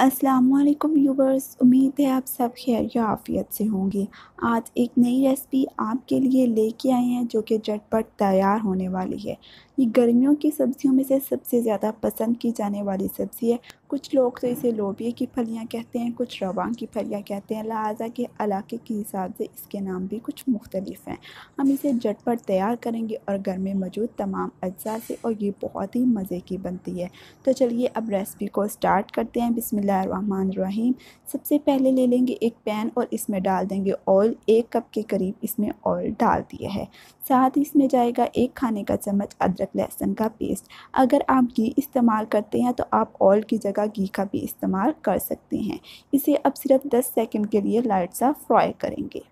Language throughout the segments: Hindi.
असलकुम व्यूवर्स, उम्मीद है आप सब खैर या आफ़ियत से होंगे। आज एक नई रेसिपी आपके लिए लेके आए हैं, जो कि झटपट तैयार होने वाली है। ये गर्मियों की सब्ज़ियों में से सबसे ज़्यादा पसंद की जाने वाली सब्ज़ी है कुछ लोग तो इसे लोबिया की फलियाँ कहते हैं, कुछ रवान की फलियाँ कहते हैं। लिहाजा के इलाके के हिसाब से इसके नाम भी कुछ मुख्तलिफ़ हैं। हम इसे झटपट तैयार करेंगे और घर में मौजूद तमाम अज्जा से, और ये बहुत ही मज़े की बनती है। तो चलिए अब रेसिपी को स्टार्ट करते हैं। बिसमीम सबसे पहले ले लेंगे एक पैन और इसमें डाल देंगे ऑयल एक कप के करीब इसमें ऑयल डाल दिया है। साथ ही इसमें जाएगा एक खाने का चम्मच अदरक लहसुन का पेस्ट अगर आप घी इस्तेमाल करते हैं तो आप ऑयल की जगह घी का भी इस्तेमाल कर सकते हैं। इसे अब सिर्फ़ 10 सेकंड के लिए लाइट सा फ्राई करेंगे।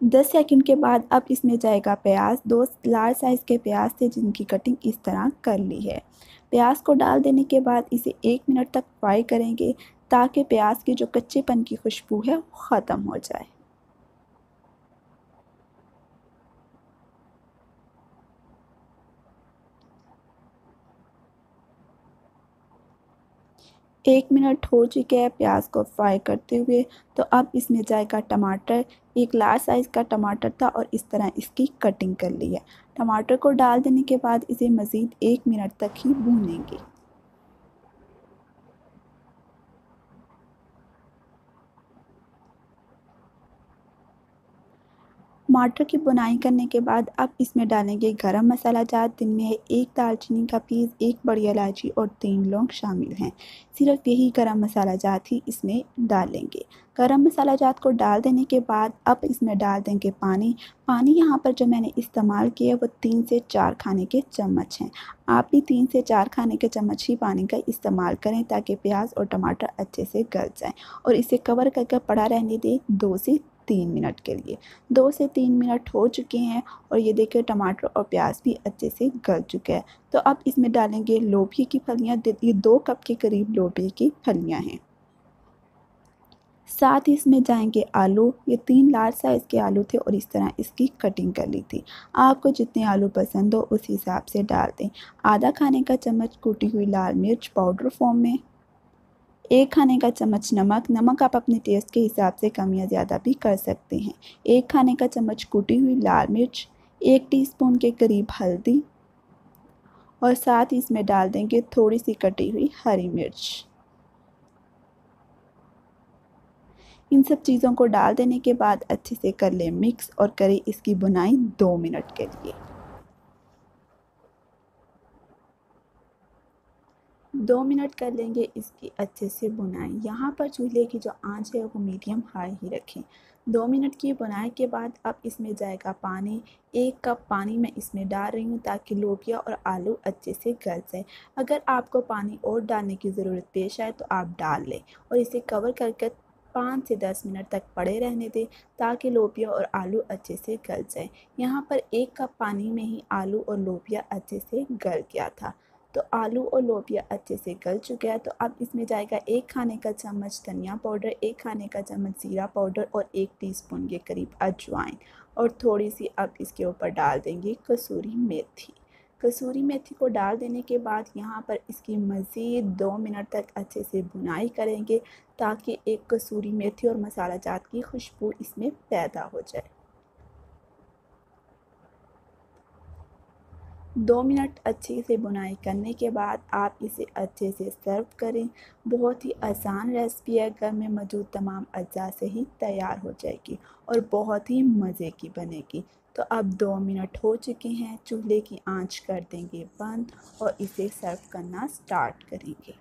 10 सेकंड के बाद अब इसमें जाएगा प्याज। दो लार्ज साइज़ के प्याज थे जिनकी कटिंग इस तरह कर ली है। प्याज को डाल देने के बाद इसे एक मिनट तक फ्राई करेंगे ताकि प्याज की जो कच्चेपन की खुशबू है वो ख़त्म हो जाए। एक मिनट हो चुके हैं प्याज को फ्राई करते हुए। तो अब इसमें जाएगा टमाटर। एक लार्ज साइज़ का टमाटर था और इस तरह इसकी कटिंग कर ली है। टमाटर को डाल देने के बाद इसे मज़ीद एक मिनट तक ही भूनेंगे। टमाटर की बुनाई करने के बाद अब इसमें डालेंगे गरम मसाला जात। जिनमें एक दालचीनी का पीस, एक बड़ी इलायची और तीन लौंग शामिल हैं। सिर्फ़ यही गरम मसाला जात ही इसमें डालेंगे। गरम मसाला जात को डाल देने के बाद अब इसमें डाल देंगे पानी। पानी यहाँ पर जो मैंने इस्तेमाल किया वो तीन से चार खाने के चम्मच हैं। आप भी तीन से चार खाने के चम्मच ही पानी का इस्तेमाल करें ताकि प्याज और टमाटर अच्छे से गल जाएँ और इसे कवर करके पड़ा रहने दें दो से तीन मिनट के लिए। दो से तीन मिनट हो चुके हैं और ये देखिए टमाटर और प्याज भी अच्छे से गल चुके हैं। तो अब इसमें डालेंगे लोभी की फलियाँ। ये दो कप के करीब लोभी की फलियाँ हैं। साथ ही इसमें जाएँगे आलू। ये तीन लार्ज साइज़ के आलू थे और इस तरह इसकी कटिंग कर ली थी। आपको जितने आलू पसंद हो उस हिसाब से डाल दें। आधा खाने का चम्मच कूटी हुई लाल मिर्च पाउडर फॉर्म में। एक खाने का चम्मच नमक। नमक आप अपने टेस्ट के हिसाब से कम या ज़्यादा भी कर सकते हैं। एक खाने का चम्मच कूटी हुई लाल मिर्च। एक टीस्पून के करीब हल्दी। और साथ ही इसमें डाल देंगे थोड़ी सी कटी हुई हरी मिर्च। इन सब चीज़ों को डाल देने के बाद अच्छे से कर लें मिक्स और करें इसकी बुनाई दो मिनट के लिए। दो मिनट कर लेंगे इसकी अच्छे से बुनाई। यहाँ पर चूल्हे की जो आँच है वो मीडियम हाई ही रखें। दो मिनट की बुनाई के बाद अब इसमें जाएगा पानी। एक कप पानी मैं इसमें डाल रही हूँ ताकि लोबिया और आलू अच्छे से गल जाए। अगर आपको पानी और डालने की ज़रूरत पेश आए तो आप डाल लें और इसे कवर करके पाँच से दस मिनट तक पड़े रहने दें ताकि लोबिया और आलू अच्छे से गल जाए। यहाँ पर एक कप पानी में ही आलू और लोबिया अच्छे से गल गया था। तो आलू और लोबिया अच्छे से गल चुके हैं। तो अब इसमें जाएगा एक खाने का चम्मच धनिया पाउडर, एक खाने का चम्मच ज़ीरा पाउडर और एक टीस्पून के करीब अजवाइन। और थोड़ी सी अब इसके ऊपर डाल देंगे कसूरी मेथी। कसूरी मेथी को डाल देने के बाद यहाँ पर इसकी मज़ीद दो मिनट तक अच्छे से बुनाई करेंगे ताकि एक कसूरी मेथी और मसाला जात की खुशबू इसमें पैदा हो जाए। दो मिनट अच्छे से बुनाई करने के बाद आप इसे अच्छे से सर्व करें। बहुत ही आसान रेसिपी है, घर में मौजूद तमाम अज्जा से ही तैयार हो जाएगी और बहुत ही मज़े की बनेगी। तो अब दो मिनट हो चुके हैं, चूल्हे की आँच कर देंगे बंद और इसे सर्व करना स्टार्ट करेंगे।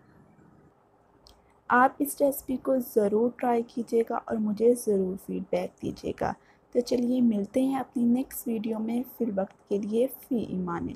आप इस रेसिपी को ज़रूर ट्राई कीजिएगा और मुझे ज़रूर फीडबैक दीजिएगा। तो चलिए मिलते हैं अपनी नेक्स्ट वीडियो में। फिर वक्त के लिए फ़ी ईमान